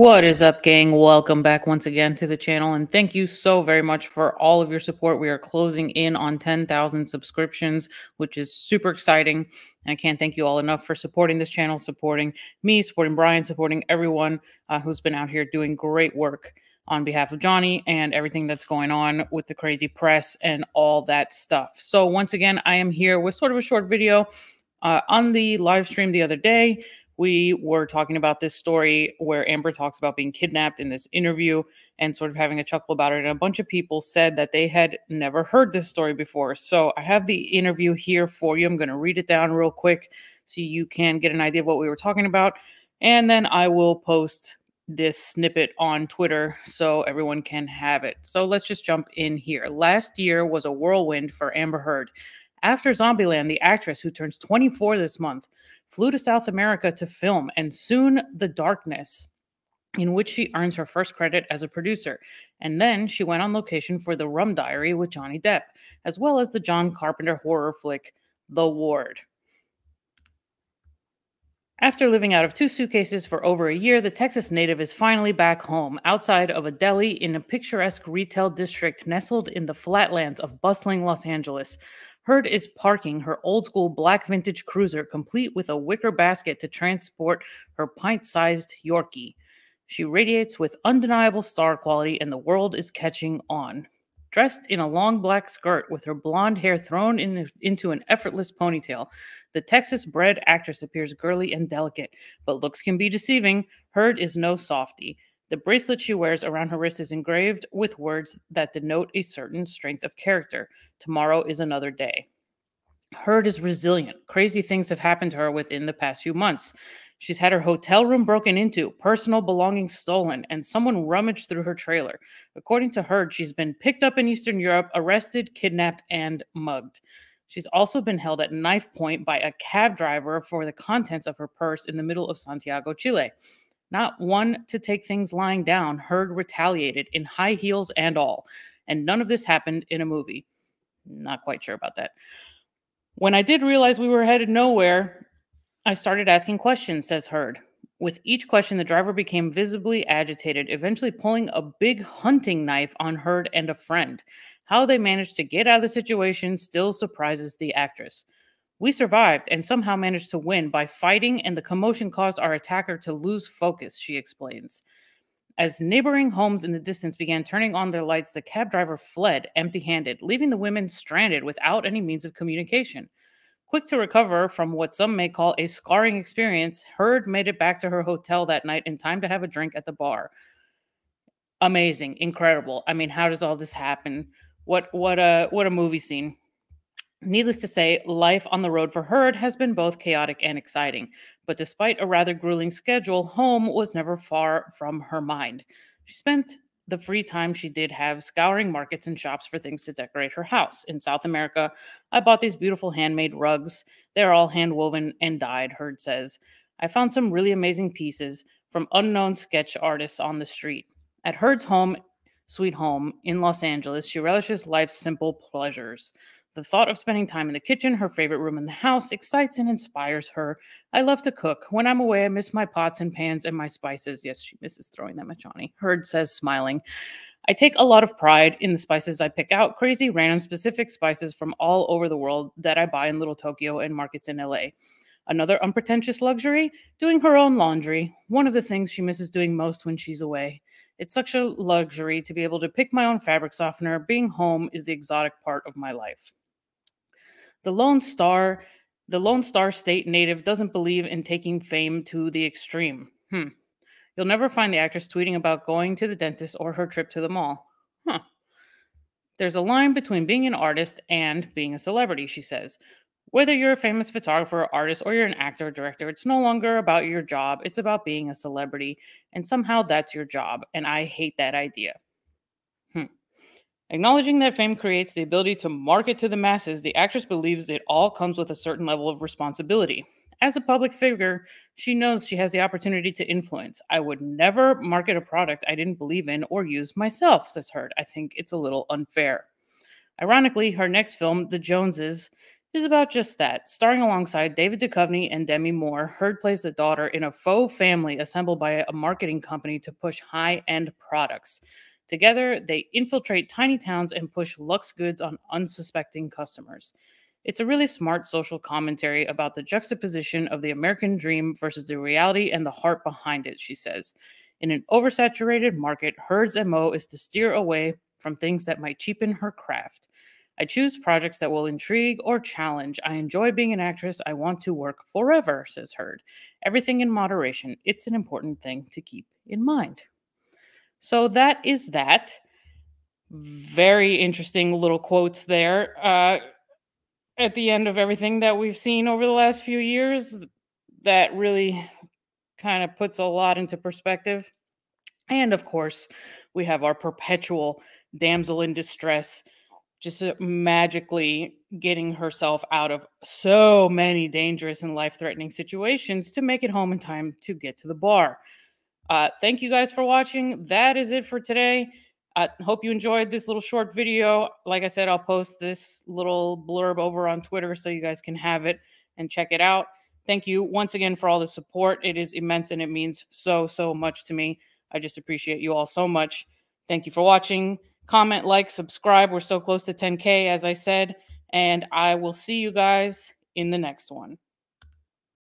What is up, gang? Welcome back once again to the channel, and thank you so very much for all of your support. We are closing in on 10,000 subscriptions, which is super exciting. And I can't thank you all enough for supporting this channel, supporting me, supporting Brian, supporting everyone uh, who's been out here doing great work on behalf of Johnny and everything that's going on with the crazy press and all that stuff. So, once again, I am here with sort of a short video uh, on the live stream the other day we were talking about this story where Amber talks about being kidnapped in this interview and sort of having a chuckle about it. And a bunch of people said that they had never heard this story before. So I have the interview here for you. I'm going to read it down real quick so you can get an idea of what we were talking about. And then I will post this snippet on Twitter so everyone can have it. So let's just jump in here. Last year was a whirlwind for Amber Heard. After Zombieland, the actress who turns 24 this month flew to South America to film, and soon The Darkness, in which she earns her first credit as a producer. And then she went on location for The Rum Diary with Johnny Depp, as well as the John Carpenter horror flick The Ward. After living out of two suitcases for over a year, the Texas native is finally back home, outside of a deli in a picturesque retail district nestled in the flatlands of bustling Los Angeles. Heard is parking her old school black vintage cruiser, complete with a wicker basket to transport her pint sized Yorkie. She radiates with undeniable star quality, and the world is catching on. Dressed in a long black skirt with her blonde hair thrown in, into an effortless ponytail, the Texas bred actress appears girly and delicate, but looks can be deceiving. Heard is no softy. The bracelet she wears around her wrist is engraved with words that denote a certain strength of character. Tomorrow is another day. Heard is resilient. Crazy things have happened to her within the past few months. She's had her hotel room broken into, personal belongings stolen, and someone rummaged through her trailer. According to Heard, she's been picked up in Eastern Europe, arrested, kidnapped, and mugged. She's also been held at knife point by a cab driver for the contents of her purse in the middle of Santiago, Chile. Not one to take things lying down, Heard retaliated in high heels and all. And none of this happened in a movie. Not quite sure about that. When I did realize we were headed nowhere, I started asking questions, says Heard. With each question, the driver became visibly agitated, eventually pulling a big hunting knife on Heard and a friend. How they managed to get out of the situation still surprises the actress. We survived and somehow managed to win by fighting, and the commotion caused our attacker to lose focus, she explains. As neighboring homes in the distance began turning on their lights, the cab driver fled empty handed, leaving the women stranded without any means of communication. Quick to recover from what some may call a scarring experience, Heard made it back to her hotel that night in time to have a drink at the bar. Amazing, incredible. I mean, how does all this happen? What what a what a movie scene. Needless to say, life on the road for Heard has been both chaotic and exciting. But despite a rather grueling schedule, home was never far from her mind. She spent the free time she did have scouring markets and shops for things to decorate her house. In South America, I bought these beautiful handmade rugs. They're all hand woven and dyed, Heard says. I found some really amazing pieces from unknown sketch artists on the street. At Heard's home, sweet home in Los Angeles, she relishes life's simple pleasures. The thought of spending time in the kitchen, her favorite room in the house, excites and inspires her. I love to cook. When I'm away, I miss my pots and pans and my spices. Yes, she misses throwing them at Johnny. Heard says, smiling. I take a lot of pride in the spices I pick out, crazy, random, specific spices from all over the world that I buy in Little Tokyo and markets in LA. Another unpretentious luxury doing her own laundry. One of the things she misses doing most when she's away. It's such a luxury to be able to pick my own fabric softener. Being home is the exotic part of my life. The Lone Star, the Lone Star State native doesn't believe in taking fame to the extreme. Hmm. You'll never find the actress tweeting about going to the dentist or her trip to the mall. Huh. There's a line between being an artist and being a celebrity, she says. Whether you're a famous photographer artist or you're an actor or director, it's no longer about your job. It's about being a celebrity. And somehow that's your job. And I hate that idea. Acknowledging that fame creates the ability to market to the masses, the actress believes it all comes with a certain level of responsibility. As a public figure, she knows she has the opportunity to influence. I would never market a product I didn't believe in or use myself, says Heard. I think it's a little unfair. Ironically, her next film, The Joneses, is about just that. Starring alongside David Duchovny and Demi Moore, Heard plays the daughter in a faux family assembled by a marketing company to push high end products. Together, they infiltrate tiny towns and push luxe goods on unsuspecting customers. It's a really smart social commentary about the juxtaposition of the American dream versus the reality and the heart behind it, she says. In an oversaturated market, Heard's MO is to steer away from things that might cheapen her craft. I choose projects that will intrigue or challenge. I enjoy being an actress. I want to work forever, says Heard. Everything in moderation. It's an important thing to keep in mind. So that is that. Very interesting little quotes there uh, at the end of everything that we've seen over the last few years. That really kind of puts a lot into perspective. And of course, we have our perpetual damsel in distress, just uh, magically getting herself out of so many dangerous and life threatening situations to make it home in time to get to the bar. Uh, thank you guys for watching. That is it for today. I hope you enjoyed this little short video. Like I said, I'll post this little blurb over on Twitter so you guys can have it and check it out. Thank you once again for all the support. It is immense and it means so, so much to me. I just appreciate you all so much. Thank you for watching. Comment, like, subscribe. We're so close to 10K, as I said. And I will see you guys in the next one.